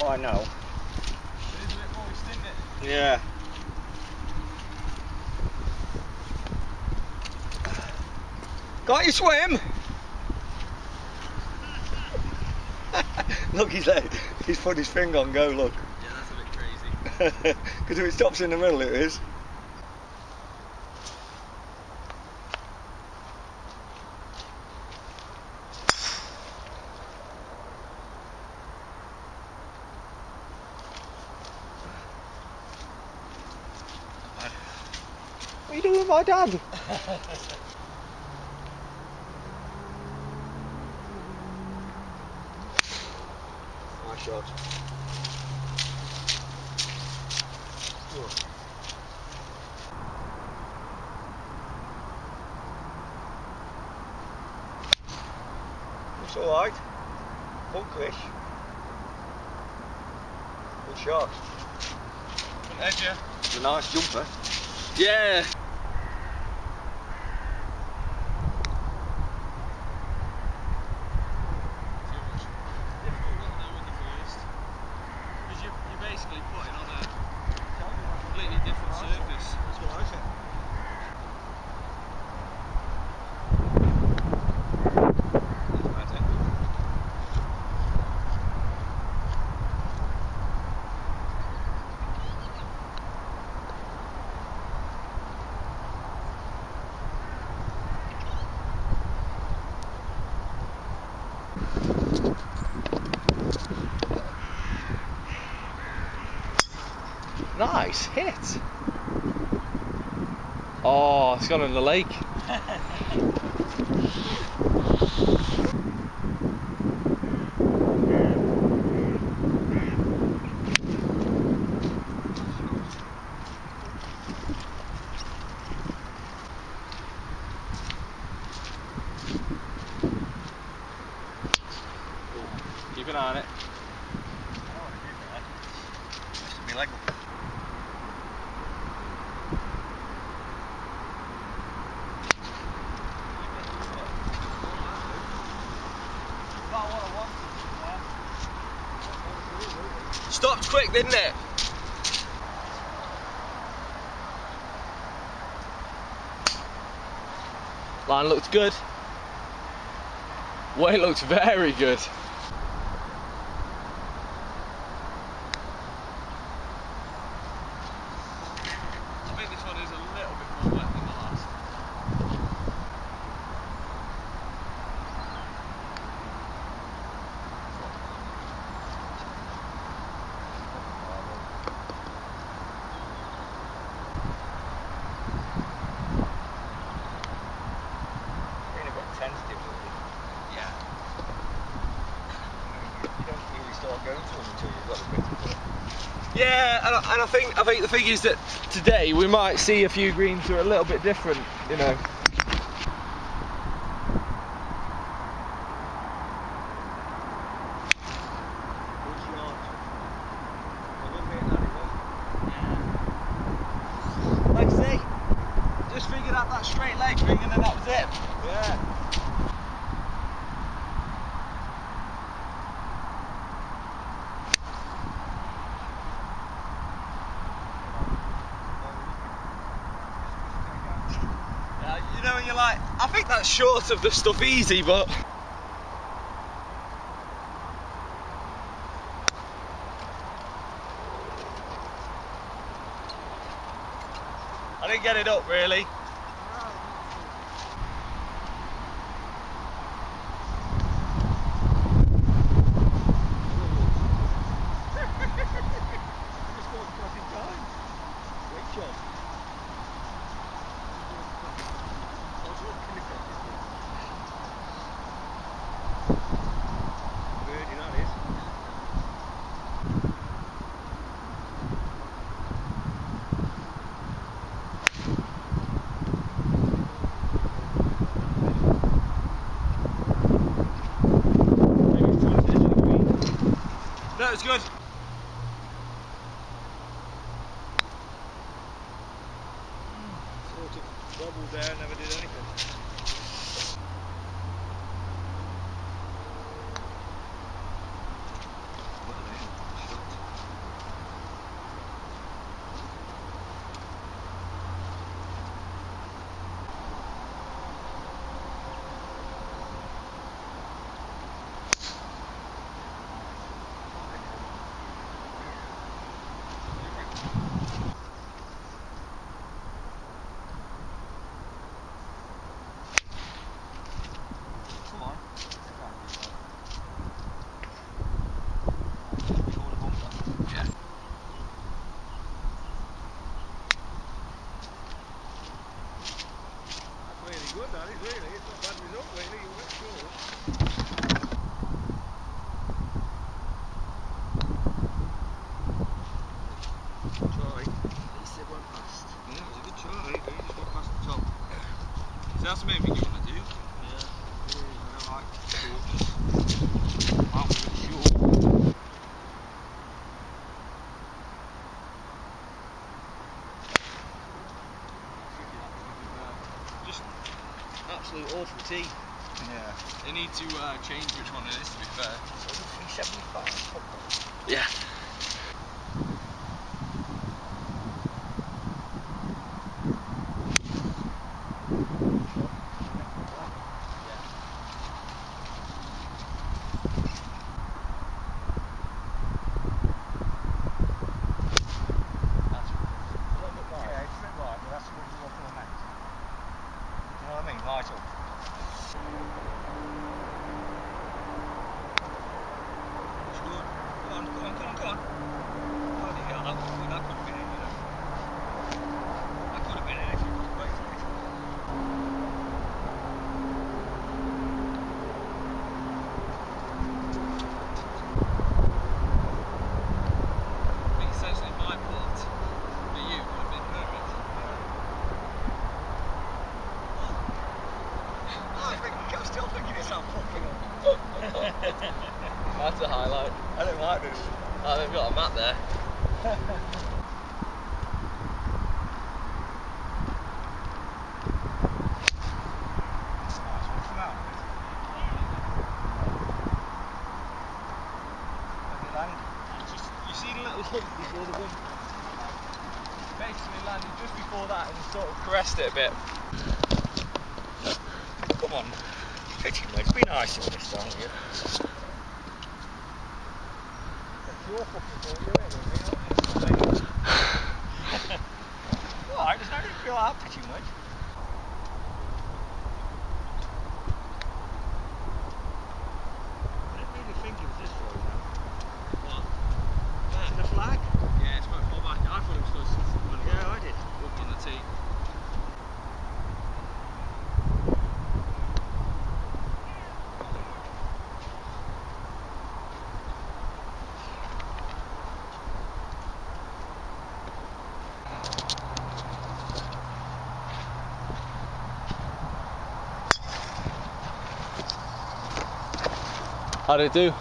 Oh, Mine know. It is a bit moist, isn't it? Yeah. Got you swim? look, he's let, he's put his finger on go, look. Yeah, that's a bit crazy. Because if it stops in the middle, it is. What are you doing with my dad? Nice shot. It's alright. Bunkerish. Good shot. Edge, yeah. It's a nice jumper. Yeah. basically putting on a completely different surface. That's what I said. Nice hit. Oh, it's gone in the lake. Keep an eye on it. Me leg. Stopped quick, didn't it? Line looked good. Weight looks very good. I think this one is a little bit more wet than the last. Being a bit tentative with it. Yeah. You don't really start going to them until you've got a bit of it. Yeah, and I, and I think I think the thing is that today we might see a few greens that are a little bit different, you know. Like I say, just figured out that straight leg thing and then that was it. Yeah. Uh, you know, and you're like, I think that's short of the stuff easy, but. I didn't get it up really. Great shot. Birdie, that is. Maybe it's towards the edge of the green. It's good. Sort of wobbled there, never did anything. Board for tea. Yeah. They need to uh, change which one it is, to be fair. Three seventy five. Yeah. Yeah, it's a bit right, but that's what you want for the next. You know what I mean? Right up. It's good. Go on, go on, go on, go on. Bloody hell, that was good. That could have been it, you know. That could have been it if it was great. I think essentially my part for you would have been perfect. I think, I'm still thinking it's not fucking up. That's a highlight. I don't like this. Oh, they've got a map there. Nice one from out. Let it land. Just, you see the little hump before the bump? Basically landed just before that and sort of caressed it a bit. Come on. Pretty much. Be nice in this, don't you? That's your fucking fault, you're in it, Alright, there's no need to feel out pretty much. I didn't really think it was this road now. What? That, the flag? Yeah, it's much more back. I thought it was close to the front. Yeah, I did. Up on the tee. How did it do?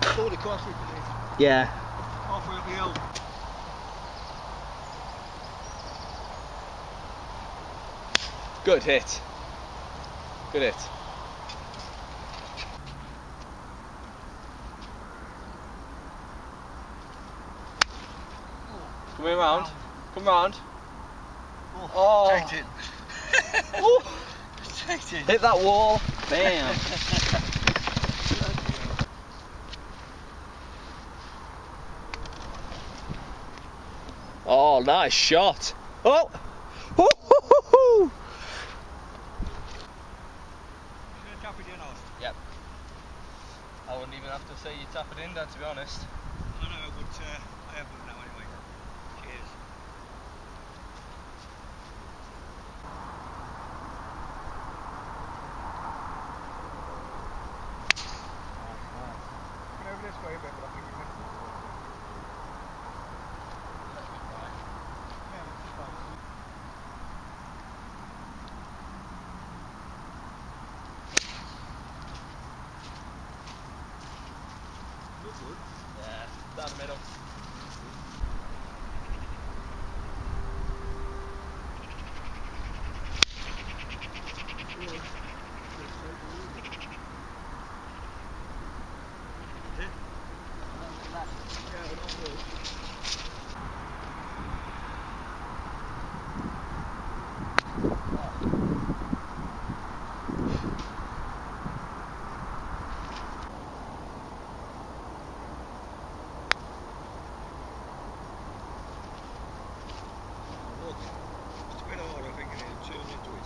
Pulled across with me. Yeah. Halfway up the hill. Good hit. Good hit. Come in round. Come round. Oh. oh. Checked it. Ooh. Checked it. Hit that wall. Bam. oh, nice shot. Oh. Yep. I wouldn't even have to say you tap it in there, to be honest. I know, but uh, I have done now anyway. Cheers. Get over this way a bit, but I think we missed it. Yeah, that's fine. Yeah, down the middle. Look, it's a bit harder, I think, and it turns into it.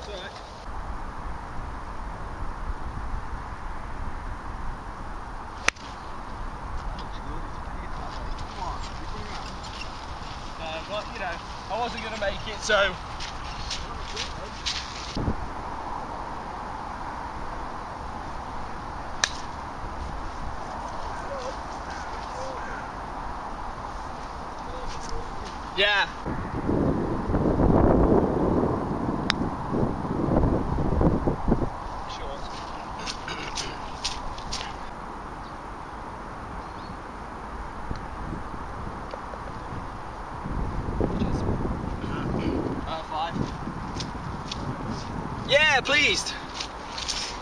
It's alright. Looks good. It's pretty flat, mate. Come on, you come around. Uh, well, you know, I wasn't going to make it, so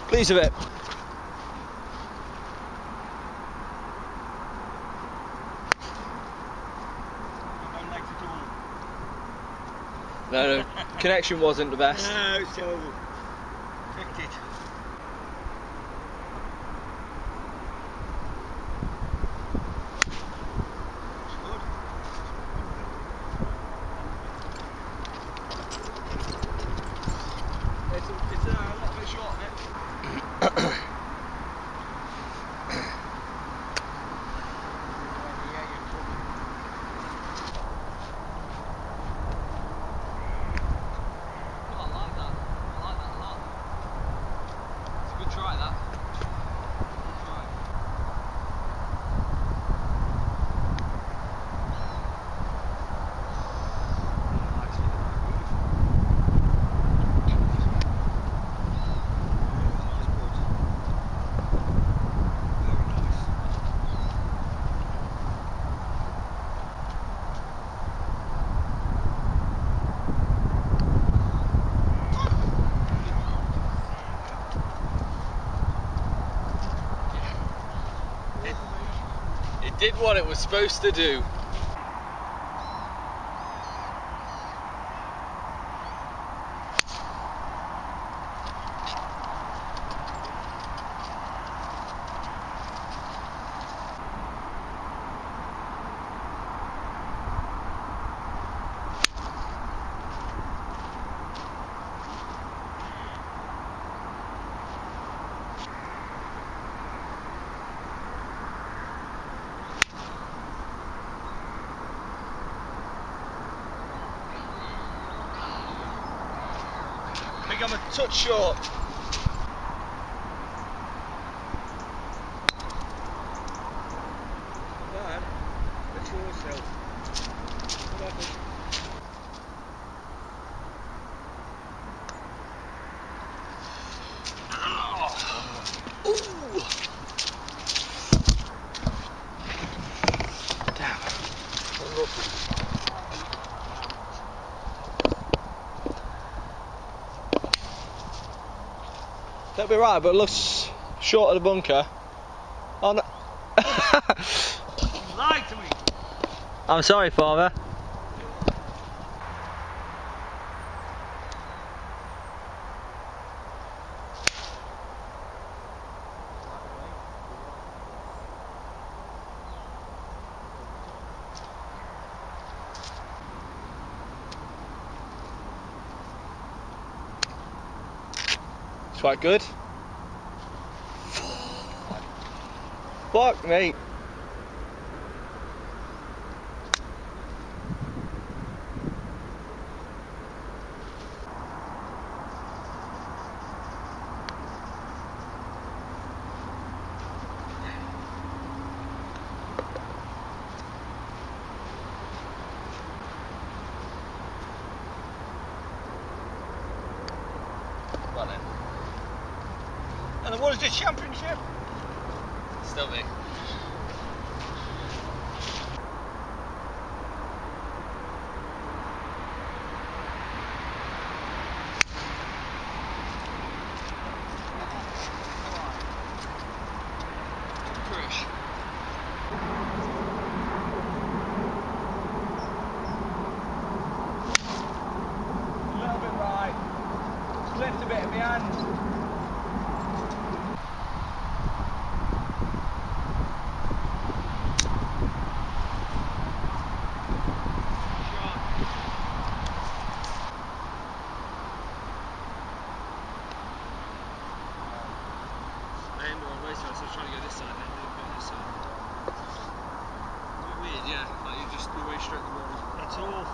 Please a bit. No, no, connection wasn't the best. No, it's terrible. did what it was supposed to do. I'm a touch short. That'll be right, but looks short of the bunker. Oh, On. Lie to me. I'm sorry, father. quite good. Fuck me. Weird, yeah. Like you just, the way straight the wall. It's all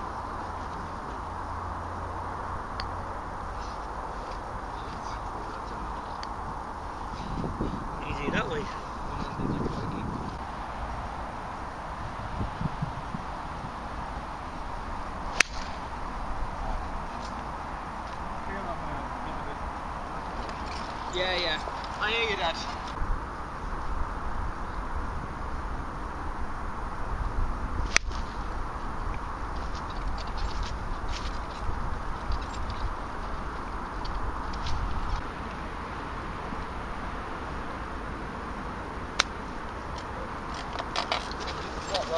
easy that way.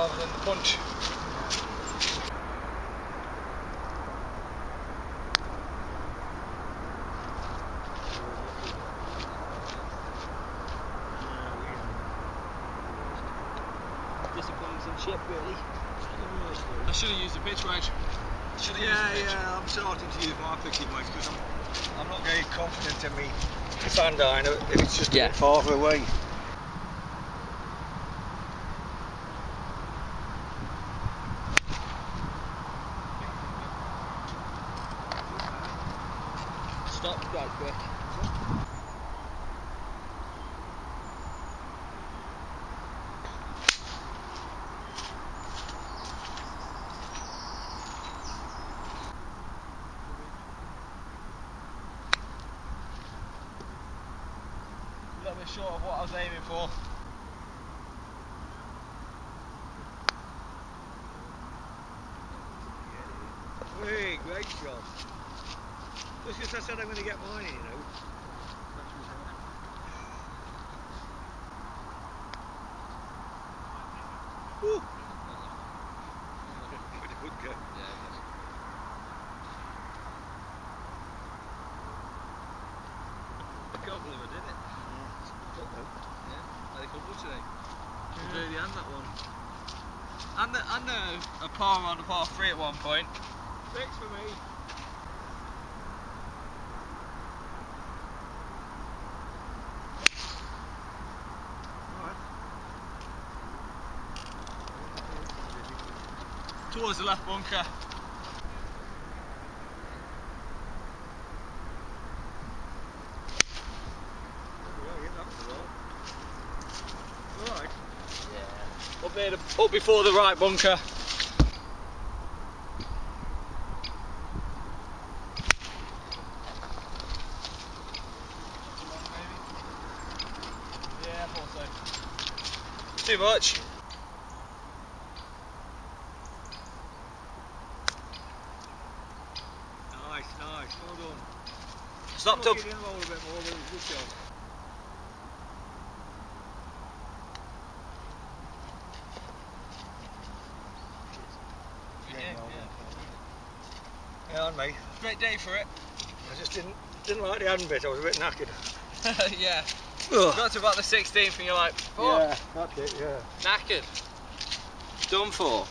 Rather than the punch. Disappointing ship, really. I should have used a pitch wedge. Should have yeah, used the pitch. yeah, I'm starting to use my picking wedge because I'm, I'm not very confident in me sand iron if it's just a Yeah. bit farther away. Stop quite quick. A little bit short of what I was aiming for. Hey, great job. Just as I said I'm going to get mine, you know. Woo. Pretty good go. I can't believe I did it. Yeah, had a couple today. Yeah. Birdie and that one. And, the, and a, a par three at one point. Six for me. Towards the left bunker. Alright. Yeah. Up, near the, up before the right bunker. Yeah, I thought so. Too much. Nice, nice. Well done. Stopped up. Get in the hole a bit more, but it was a good job. Yeah, Yeah, on me. Great day for it. I just didn't didn't like the hand bit. I was a bit knackered. yeah. Ugh. Got to about the 16th and you're like, oh, Yeah, that's it. Yeah. knackered. Done for. Alright,